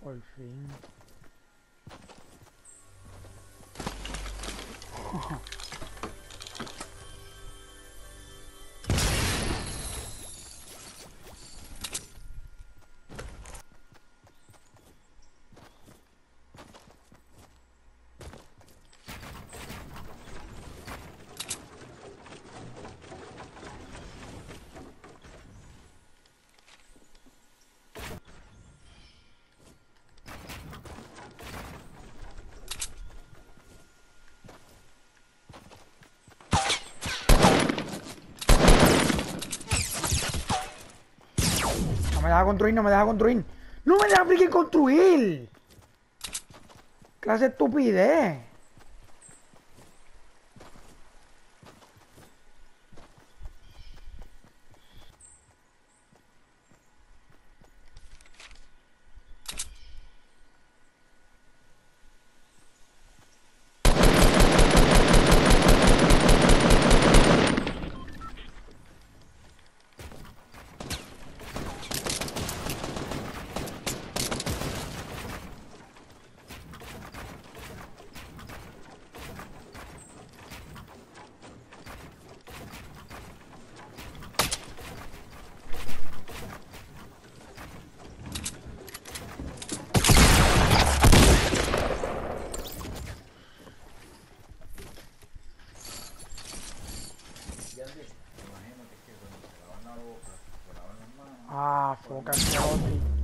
Por fin. No me deja construir, no me deja construir. ¡No me deja freaking construir! Clase de estupidez.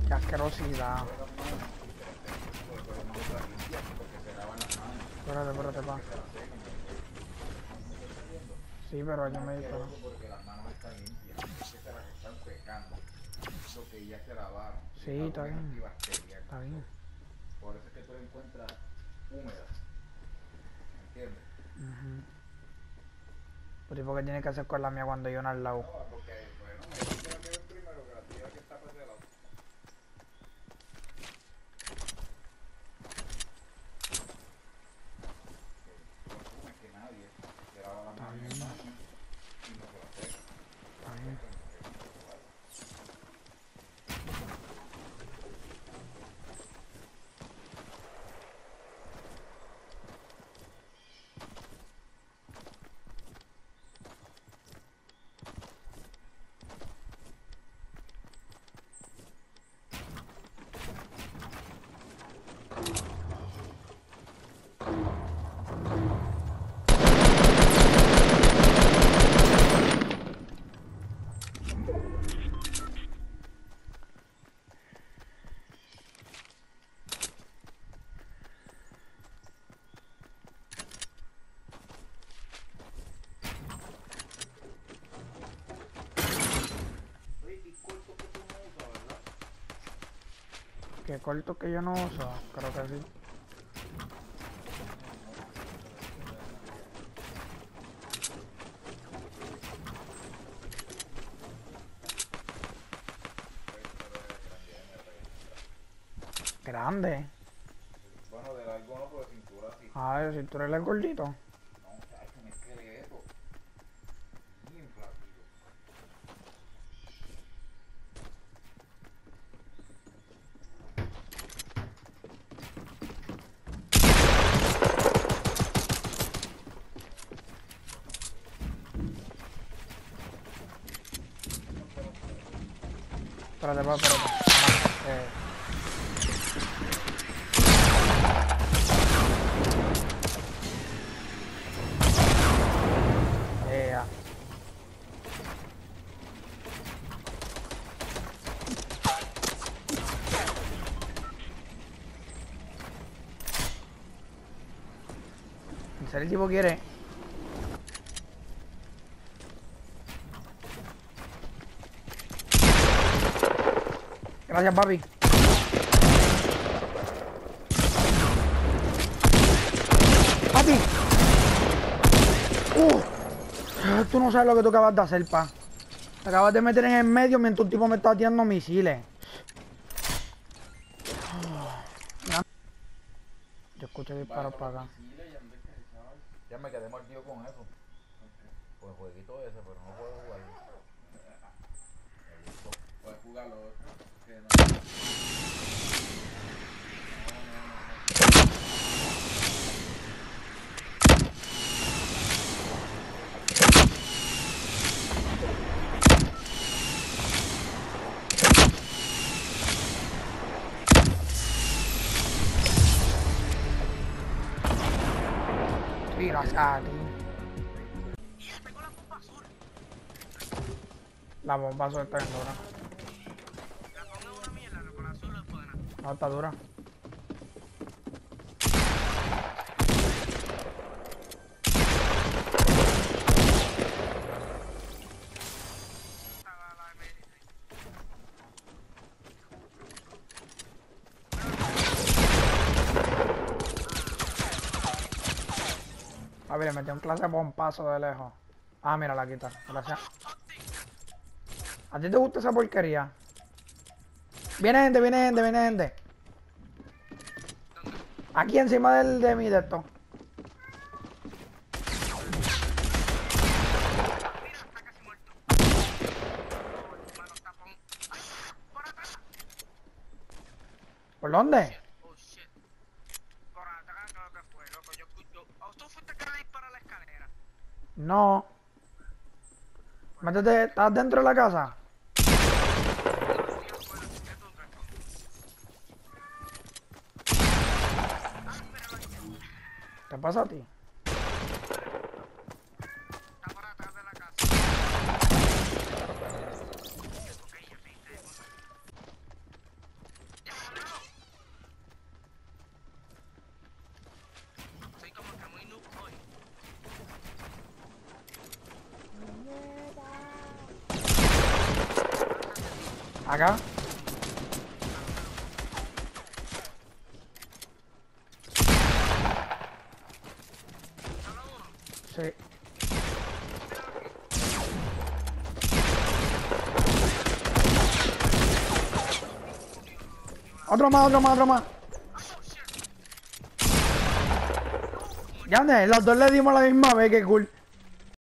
Asquerosidad. Espérate, espérate, pa. Sí, pero yo me disparó. Sí, está bien. Está bien. Por eso es que tú la encuentras húmeda. ¿Entiendes? Pero ¿y por qué tiene que hacer con la mía cuando yo no al lado bueno, me dijeron que es el primero, que la tía que está para ese lado. Que tú asumes que nadie se lava las manos en el baño y no se la seca. Está bien. Oye, y corto que tú no usas, ¿verdad? ¿Qué corto que yo no uso? Creo que sí. Grande. Bueno, de largo no, pero de cintura sí. A ver, si tú eres el gordito. No, muchacho, un esqueleto. Bien flaquito. Espérate, espérate, espérate. Eh, eh, ya. ¿En serio el tipo quiere? Gracias, papi. Papi. Uh, tú no sabes lo que tú acabas de hacer, pa. Te acabas de meter en el medio mientras un tipo me está tirando misiles. Yo escucho disparos para acá. Ya me quedé mordido con eso. Pues jueguito ese, pero no puedo jugarlo puedes jugarlo. Que no. Mira, ah, La bomba suelta en. No, está dura. A ver, le un clase de pompazo de lejos. Ah, mira, la quita. Gracias. ¿A ti te gusta esa porquería? Viene gente, viene gente, viene gente. Aquí encima del de mi de esto. ¿Por dónde? Oh shit. Por atrás creo que fue, loco. Yo escucho. ¿O tú fuiste que le disparó la escalera? No. Métete, ¿estás dentro de la casa? ¿Qué pasa a ti? Está por atrás de la casa. Ok, ya viste. Ya, no. Soy como que muy noob hoy. Acá. Solo uno. Otro más, otro más, otro más. Ya, los dos le dimos la misma vez, que cool.